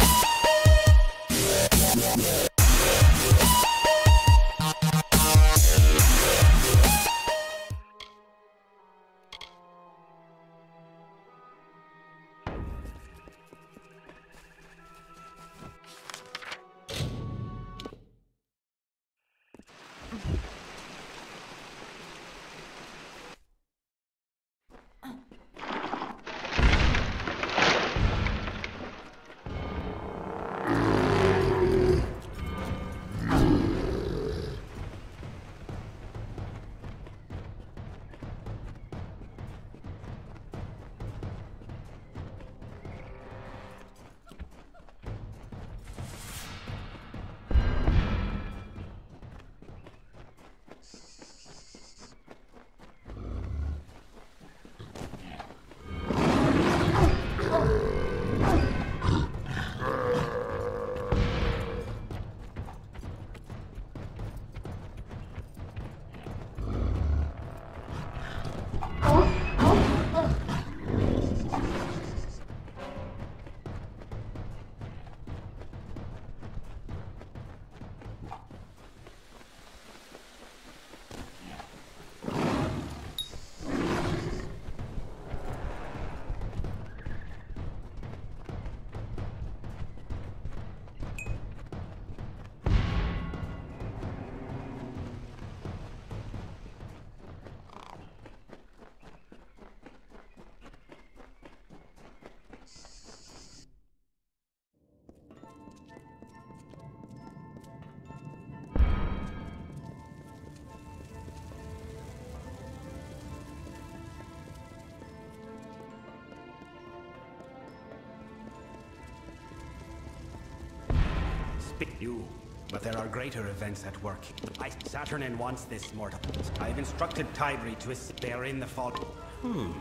Speak you. But there are greater events at work. I Saturnin wants this mortal. I have instructed Tybri to assist. In the fog. Hmm.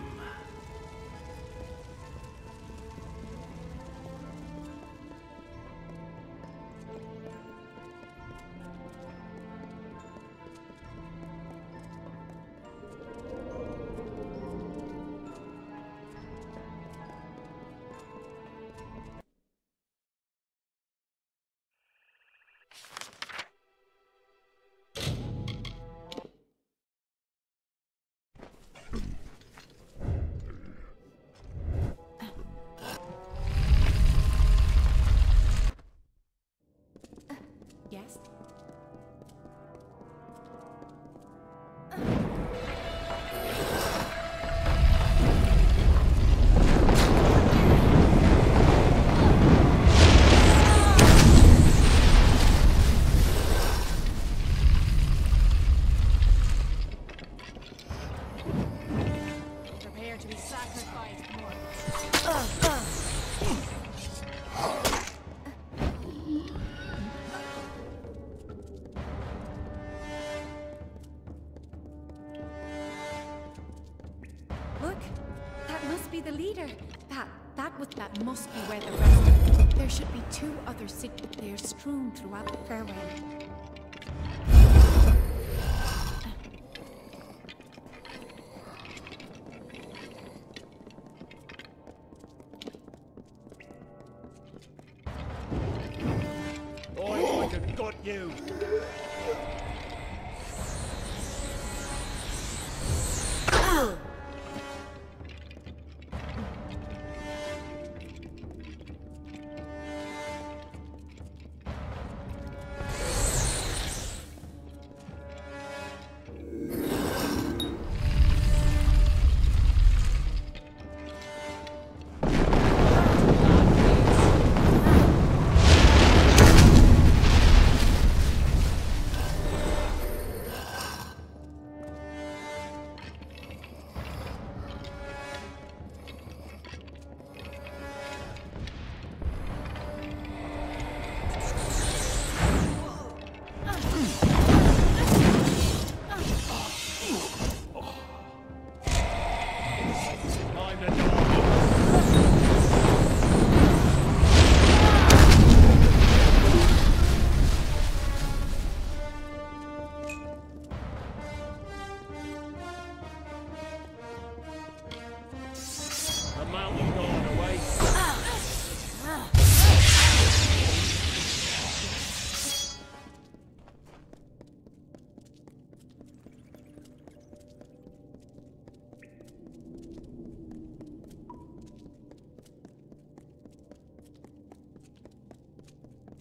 Look, that must be the leader. That, that was, that must be where the rest are. There should be two other sick there strewn throughout the fairway. Oh, I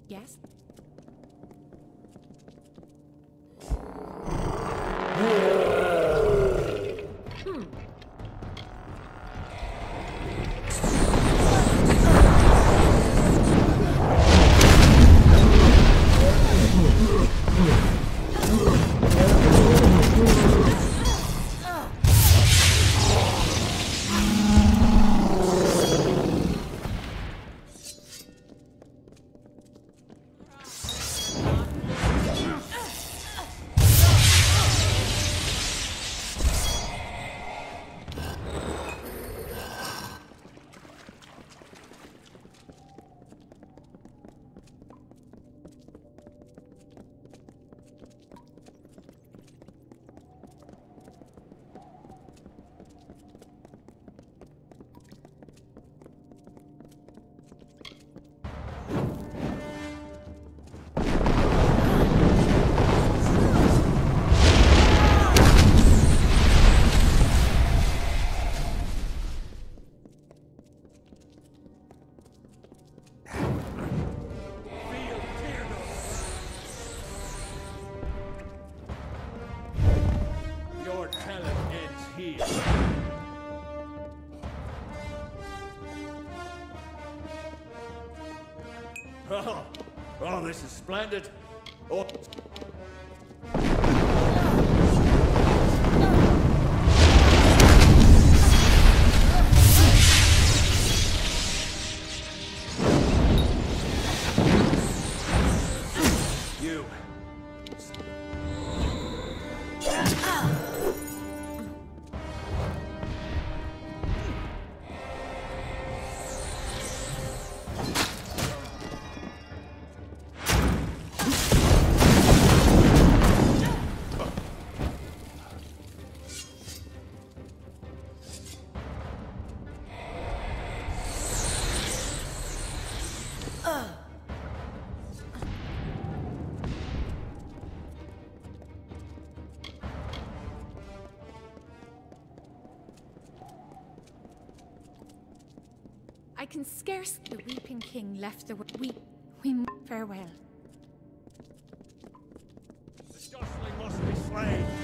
Yes? Oh, oh, this is splendid. Oh, can scarce. The Weeping King left the. We. We. Farewell. The Gosling must be slain.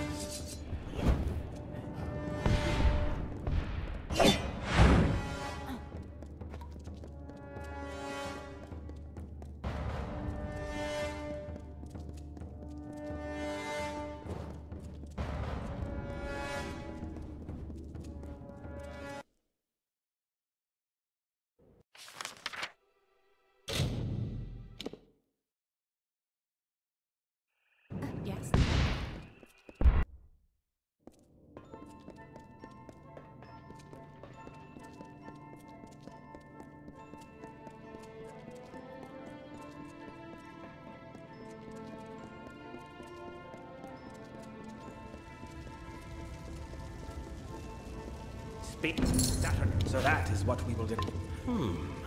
Saturn. So that is what we will do. Hmm.